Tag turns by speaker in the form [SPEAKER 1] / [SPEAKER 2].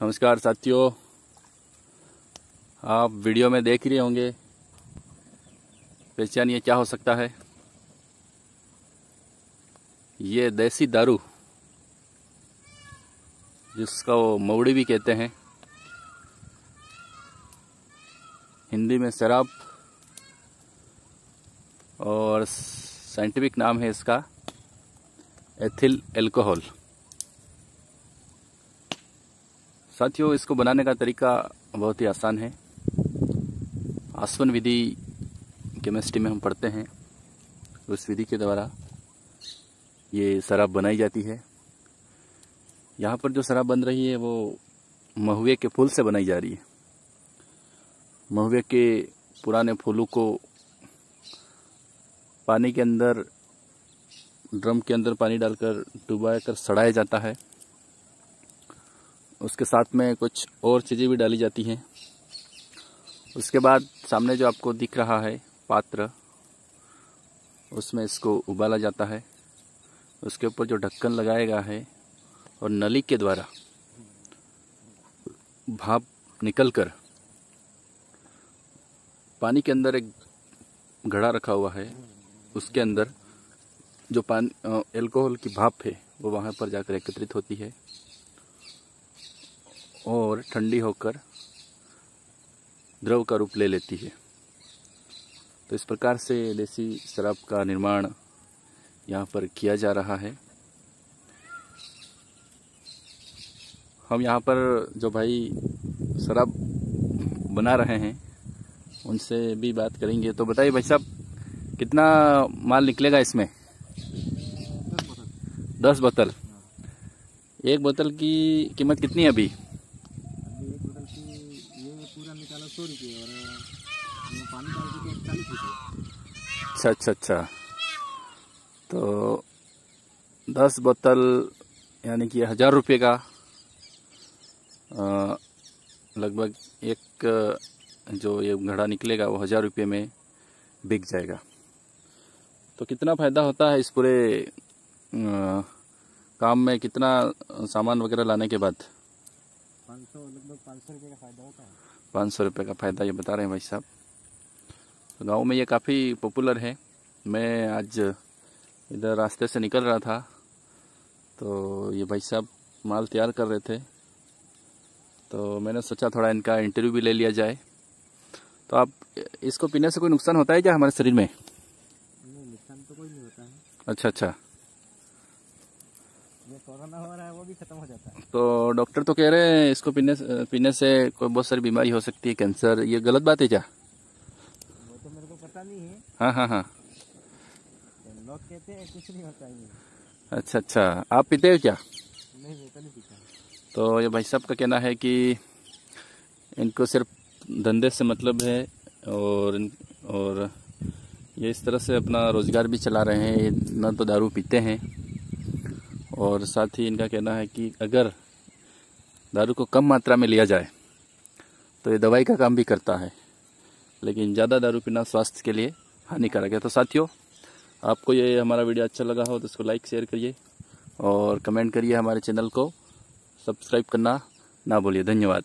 [SPEAKER 1] नमस्कार साथियों। आप वीडियो में देख रहे होंगे। पहचान ये क्या हो सकता है। ये देसी दारू, जिसका वो मौड़ी भी कहते हैं। हिंदी में शराब और साइंटिफिक नाम है इसका, एथिल एल्कोहल। साथियों, इसको बनाने का तरीका बहुत ही आसान है। आसवन विधि केमिस्ट्री में हम पढ़ते हैं। उस विधि के द्वारा ये शराब बनाई जाती है। यहाँ पर जो शराब बन रही है, वो महुए के फूल से बनाई जा रही है। महुए के पुराने फूलों को पानी के अंदर, ड्रम के अंदर पानी डालकर डुबा कर सड़ाया जाता है। उसके साथ में कुछ और चीज़ें भी डाली जाती हैं। उसके बाद सामने जो आपको दिख रहा है पात्र, उसमें इसको उबाला जाता है। उसके ऊपर जो ढक्कन लगाया गया है और नली के द्वारा भाप निकलकर पानी के अंदर एक घड़ा रखा हुआ है। उसके अंदर जो पानी एल्कोहल की भाप है, वो वहाँ पर जाकर एकत्रित होती है। और ठंडी होकर द्रव का रूप ले लेती है। तो इस प्रकार से देसी शराब का निर्माण यहाँ पर किया जा रहा है। हम यहाँ पर जो भाई शराब बना रहे हैं, उनसे भी बात करेंगे। तो बताइए भाई साहब, कितना माल निकलेगा इसमें? दस बोतल। एक बोतल की कीमत कितनी है अभी
[SPEAKER 2] सौ रुपये और पानी डाल के चालीस रुपये
[SPEAKER 1] अच्छा अच्छा अच्छा। तो दस बोतल यानी कि हज़ार रुपये का लगभग एक जो ये घड़ा निकलेगा वो हज़ार रुपये में बिक जाएगा। तो कितना फ़ायदा होता है इस पूरे आ, काम में? कितना सामान वगैरह लाने के बाद?
[SPEAKER 2] पाँच सौ लगभग पाँच सौ रुपये का फ़ायदा होता है।
[SPEAKER 1] पाँच सौ रुपये का फ़ायदा ये बता रहे हैं भाई साहब। तो गाँव में ये काफ़ी पॉपुलर है। मैं आज इधर रास्ते से निकल रहा था तो ये भाई साहब माल तैयार कर रहे थे। तो मैंने सोचा थोड़ा इनका इंटरव्यू भी ले लिया जाए। तो आप इसको पीने से कोई नुकसान होता है क्या हमारे शरीर में?
[SPEAKER 2] नुकसान तो कोई नहीं होता है।
[SPEAKER 1] अच्छा अच्छा।
[SPEAKER 2] कोरोना हो रहा है वो भी खत्म हो जाता है।
[SPEAKER 1] तो डॉक्टर तो कह रहे हैं इसको पीने पीने से कोई बहुत सारी बीमारी हो सकती है कैंसर ये गलत बात है क्या?
[SPEAKER 2] है।
[SPEAKER 1] हाँ हाँ हाँ।
[SPEAKER 2] लोग कहते हैं कुछ नहीं होता
[SPEAKER 1] अच्छा अच्छा। आप पीते हो क्या?
[SPEAKER 2] नहीं मैं तो नहीं पीता।
[SPEAKER 1] तो ये भाई साहब का कहना है कि इनको सिर्फ़ धंधे से मतलब है और और ये इस तरह से अपना रोज़गार भी चला रहे हैं न तो दारू पीते हैं। और साथ ही इनका कहना है कि अगर दारू को कम मात्रा में लिया जाए तो ये दवाई का काम भी करता है। लेकिन ज़्यादा दारू पीना स्वास्थ्य के लिए हानिकारक है। तो साथियों, आपको ये हमारा वीडियो अच्छा लगा हो तो इसको लाइक शेयर करिए और कमेंट करिए हमारे चैनल को। सब्सक्राइब करना ना भूलिए। धन्यवाद।